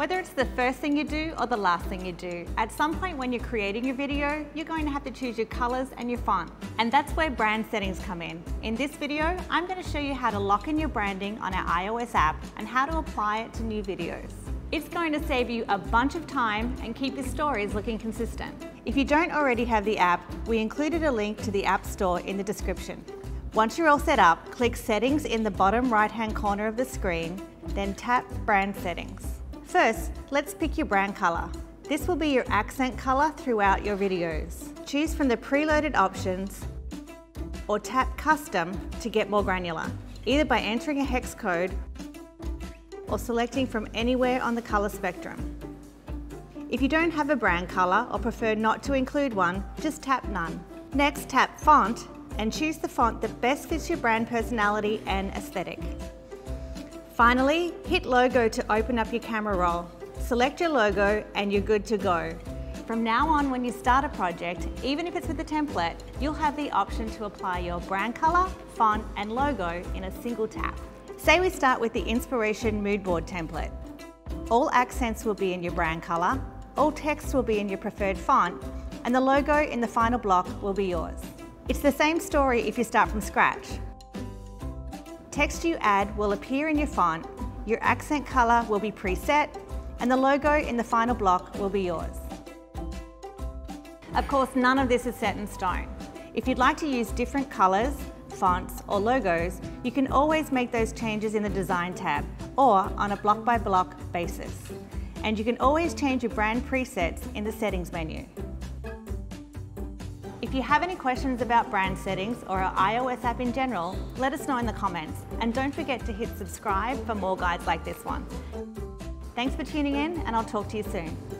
Whether it's the first thing you do or the last thing you do, at some point when you're creating your video, you're going to have to choose your colors and your font. And that's where brand settings come in. In this video, I'm going to show you how to lock in your branding on our iOS app and how to apply it to new videos. It's going to save you a bunch of time and keep your stories looking consistent. If you don't already have the app, we included a link to the App Store in the description. Once you're all set up, click Settings in the bottom right-hand corner of the screen, then tap Brand Settings. First, let's pick your brand color. This will be your accent color throughout your videos. Choose from the preloaded options or tap Custom to get more granular, either by entering a hex code or selecting from anywhere on the color spectrum. If you don't have a brand color or prefer not to include one, just tap None. Next, tap Font and choose the font that best fits your brand personality and aesthetic. Finally, hit logo to open up your camera roll. Select your logo and you're good to go. From now on, when you start a project, even if it's with a template, you'll have the option to apply your brand color, font, and logo in a single tap. Say we start with the Inspiration Mood Board template. All accents will be in your brand color, all text will be in your preferred font, and the logo in the final block will be yours. It's the same story if you start from scratch. Text you add will appear in your font, your accent colour will be preset, and the logo in the final block will be yours. Of course, none of this is set in stone. If you'd like to use different colours, fonts or logos, you can always make those changes in the Design tab or on a block by block basis. And you can always change your brand presets in the Settings menu. If you have any questions about brand settings or our iOS app in general, let us know in the comments. And don't forget to hit subscribe for more guides like this one. Thanks for tuning in and I'll talk to you soon.